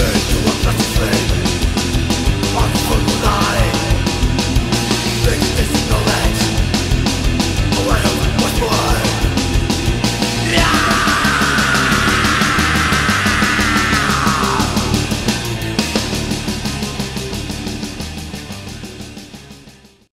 day, you want to to